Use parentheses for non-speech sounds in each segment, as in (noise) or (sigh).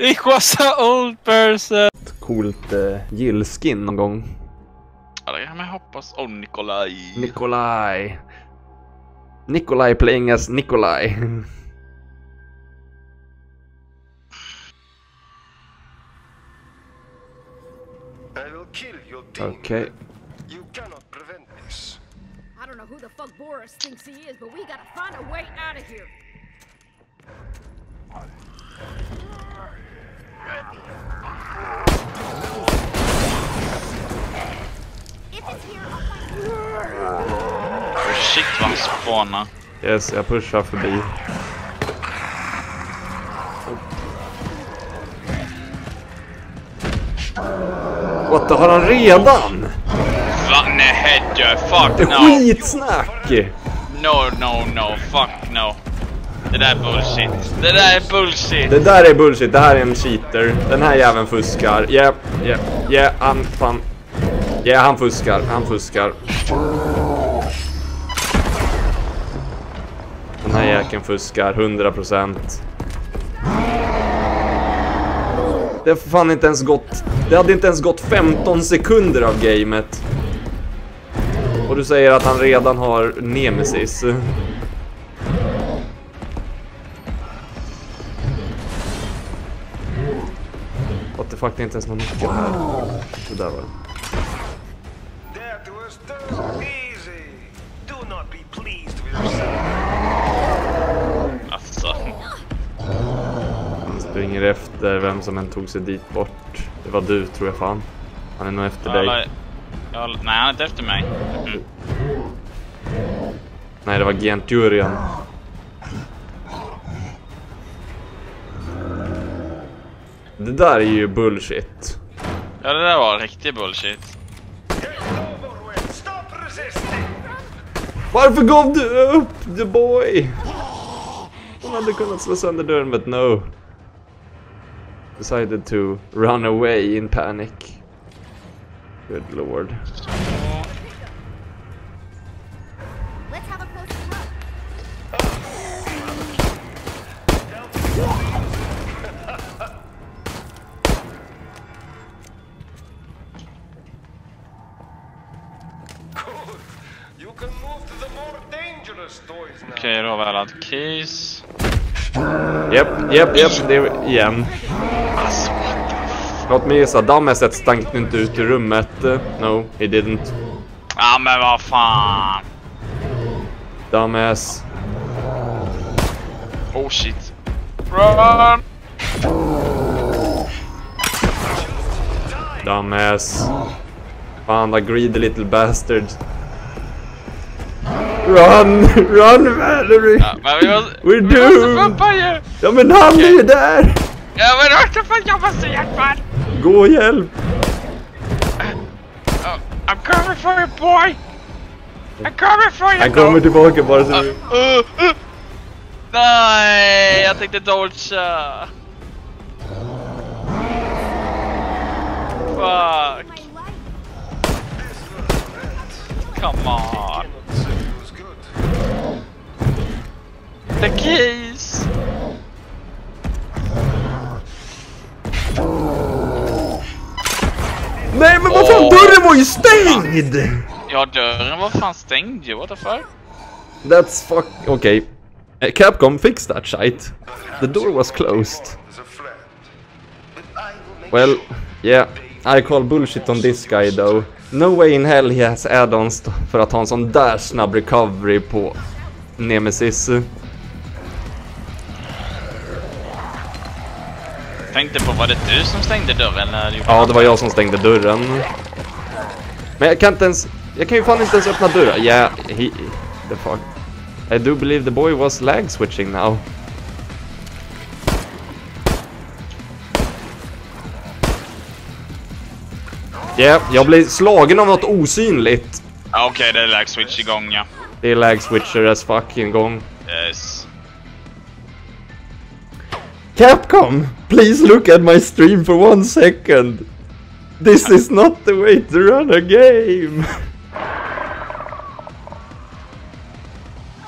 It was an old person! Coolt eh, gillskin någon gång. Ja, det kan man hoppas. Oh, Nikolaj. Nikolaj. Nikolaj playing as Nikolaj. Okej. You cannot prevent this. I don't know who the fuck Boris thinks he is, but we gotta find a way out of here. Shit vad han spånar. Yes, jag pushar förbi. What the, har han redan? Va? Nej fuck no. Skitsnack! No, no, no, fuck no. Det där är bullshit. Det där är bullshit. Det där är bullshit, det här är en cheater. Den här jäveln fuskar. Ja, ja, ja, han fan. Ja, han fuskar, han fuskar. Den här jäkeln fuskar, 100%. Det har fan inte ens gått... Det hade inte ens gått 15 sekunder av gamet. Och du säger att han redan har Nemesis. What the fuck, det är inte ens någon nyckel här. Det där var det. That was too easy. Do not be pleased with yourself. Alltså. Han springer efter vem som än tog sig dit bort. Det var du tror jag fan. Han är nog efter dig. Alla, jag, nej, han är inte efter mig. Mm. Nej, det var Gent Jurian. Det där är ju bullshit. Ja, det där var riktig bullshit. Varför gav du upp the boy? Hon hade kunnat slå sönder dörren, but no. Decided to run away in panic. Good lord. You can move to the more dangerous toys now. Okej, då har vi alla keys. Yep, yep, yep, det är igen. Alltså, Låt mig gissa, Dameset stank inte ut ur rummet. No, he didn't. ja men vad fan. Dumbass. Oh shit. Run! Dumbass. Fan, the greedy little bastard. Run! Run Valerie! Ja, men vi måste... We're vi måste doomed! pumpa ju! Ja men han är ju där! Ja men the fuck, jag måste hjälpa! Gå och hjälp! Oh, I'm coming for you boy! I'm coming for you! Han kommer tillbaka bara så Uh, du... uh, uh. Nej, jag tänkte dodga. Fuck, come on. The keys! Nej men vad fan, Åh. dörren var ju stängd! Ja, dörren var fan stängd ju, what the fuck? That's fuck... Okej. Eh, Capcom, fix that shit. The door was closed. The flat. But I will make Well, yeah. I call bullshit on this guy though. No way in hell he has add-ons för att ha en sån där snabb recovery på Nemesis. Tänkte på, var det du som stängde dörren när du Ja, det var jag som stängde dörren. Men jag kan inte ens... Jag kan ju fan inte ens öppna dörren. Yeah, he... The fuck. I do believe the boy was lag switching now. Yeah, jag blir slagen av något osynligt. Ja, Okej, det är lag switch igång ja. Det är lag switcher as fucking gång. Yes. Capcom, please look at my stream for one second. This is not the way to run a game. I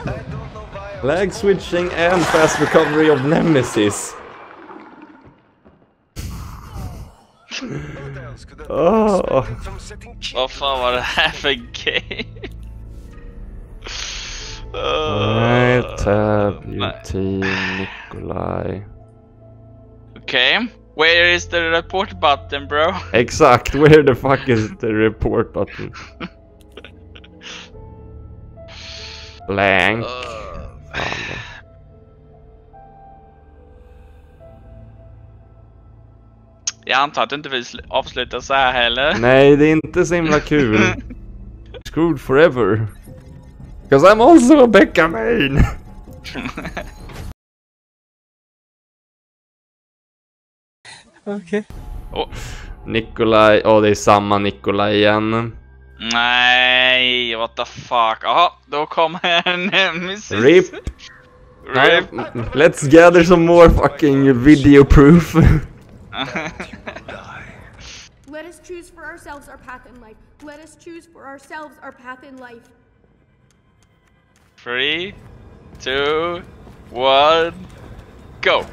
don't know why I was Lag switching and fast recovery of Nemesis. (laughs) What else could have Oh. been expected from setting Vad fan var det här för game? Nej, Tab, Nej. UT, Nikolaj. Okay, where is the report button bro? (laughs) Exakt, where the fuck is the report button? Blank. Då. (sighs) Jag antar att du inte vill sl- avsluta så här heller. (laughs) Nej, det är inte så himla kul. (laughs) Screwed forever. Cause I'm also a Becka main. Åh, Nikolaj, åh det är samma Nikolaj igen. nej, what the fuck. Jaha, då kommer en eh, nemesis. RIP. Nej, RIP. Let's gather some more fucking video proof. (laughs) Let us choose for ourselves our path in life. Let us choose for ourselves our path in life. Three, two, one, go!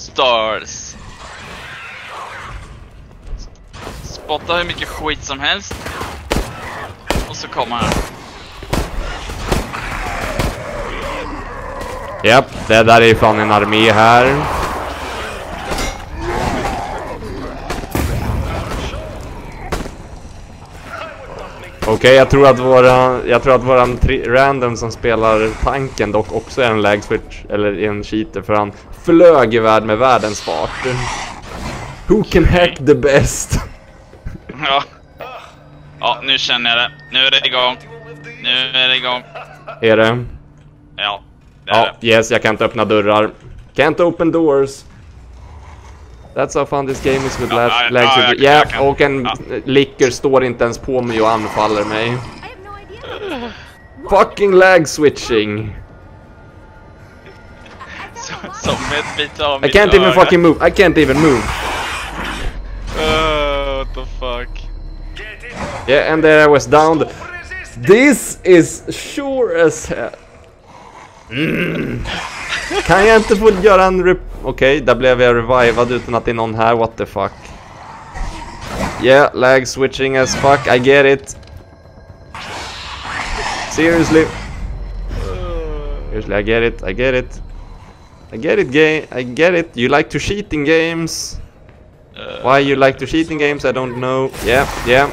Stars. Spotta hur mycket skit som helst. Och så kommer han. Japp, det där är fan en armé här. Okej, jag tror att våra, jag tror att våran random som spelar tanken dock också är en lag switch, eller en cheater för han flög iväg med världens fart. Who can hack the best? (laughs) Ja. Ja, nu känner jag det. Nu är det igång. Nu är det igång. Är det? Ja, det är Ja, det. yes, jag kan inte öppna dörrar. Can't open doors. That's how fun this game is with Ja, lag ja, lag ja, Ja, kan. och en Ja. licker står inte ens på mig och anfaller mig. No. Fucking lag switching. Som ett bit av I mitt can't even öra. fucking move. I can't even move. Uh, what the fuck? Yeah, and there I was down. This is sure as hell. Mm. Kan jag inte få göra en rep... Okej, där blev jag revivad utan att det är någon här. What the fuck. Yeah, lag switching as fuck. I get it. Seriously. Seriously, I get it. I get it. I get it, game. I get it. You like to cheat in games. Why you like to cheat in games, I don't know. Yeah, yeah.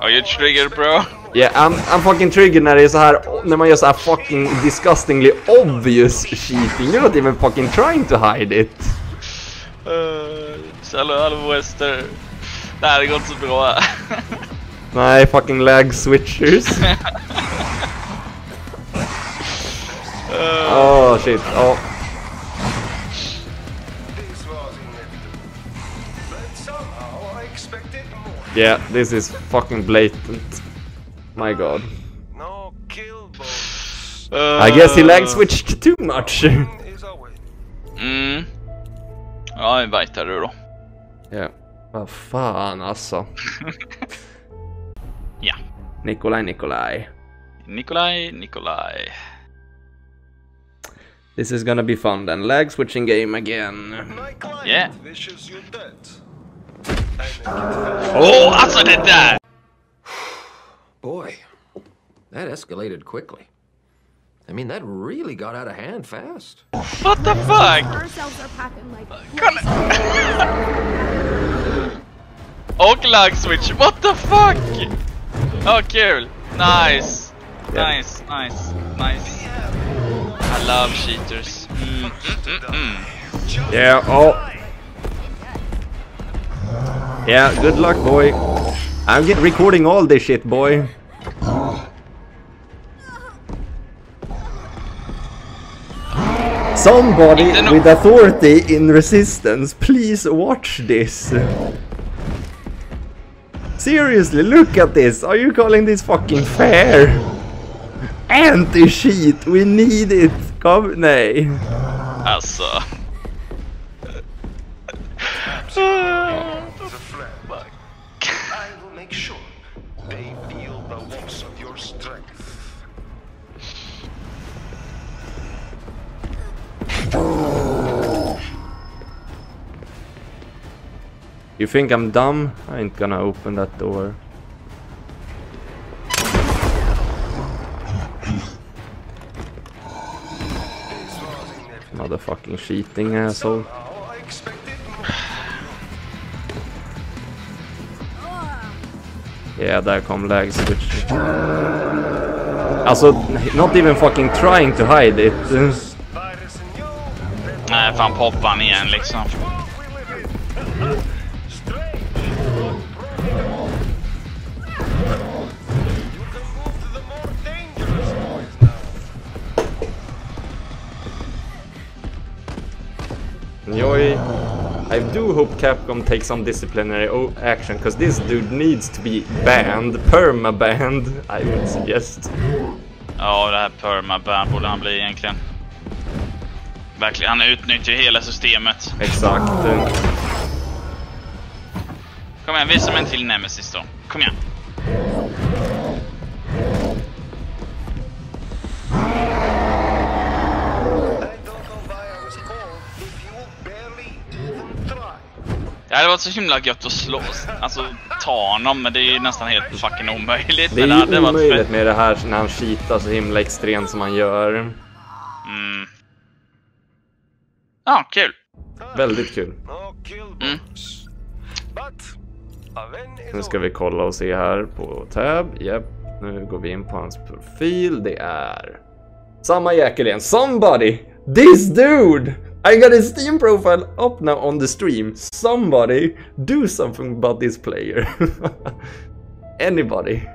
Are you triggered bro? Yeah, I'm, I'm fucking triggered när det är så här när man gör så här fucking disgustingly obvious cheating. You're not even fucking trying to hide it. Uh, Hallå, hallå Wester. Det här går inte så bra. (laughs) Nej, fucking lag switchers. oh shit, oh. Expected more. Yeah, this is fucking blatant. My god. No kill bones I guess he lag switched too much. is a win. Mm. Ja, invitar du då. Ja. Vad fan alltså. (laughs) Ja. Nikolaj, Nikolaj. Nikolaj, Nikolaj. This is gonna be fun then. Lag switching game again. Yeah. wishes you dead. I make it fast. Åh, oh, alltså det där! Boy, that escalated quickly. I mean, that really got out of hand fast. What the fuck? For ourselves our path in life. Kolla! Och lag switch, what the fuck? Oh, kul! Nice! Nice, nice, nice. I love cheaters. Mm, mm, mm. Yeah, oh. Yeah, good luck, boy. I'm get recording all this shit, boy. Somebody with authority in resistance, please watch this. Seriously, look at this. Are you calling this fucking fair? Anti-cheat, we need it. Kom, nej. Alltså. You think I'm dumb? I ain't gonna open that door. Motherfucking cheating asshole. Yeah, där kom lag switch. Alltså, not even fucking trying to hide it. Nej, fan poppa han igen liksom. Do hope Capcom takes some disciplinary action because this dude needs to be banned, perma-banned, I would suggest. Ja, det här permaban borde han bli egentligen. Verkligen, han utnyttjar hela systemet. Exakt. Kom igen, visa mig en till Nemesis då. Kom igen. Hade varit så himla gött att slåss. Alltså ta honom, men det är ju nästan helt fucking omöjligt. Det är men ju varit omöjligt med det här när han cheatar så himla extremt som han gör. Mm. Ja, kul. Väldigt kul. Mm. Nu ska vi kolla och se här på tab. Japp, nu går vi in på hans profil. Det är samma jäkel igen. Somebody! This dude! I got his Steam profile up now on the stream. Somebody do something about this player. (laughs) Anybody.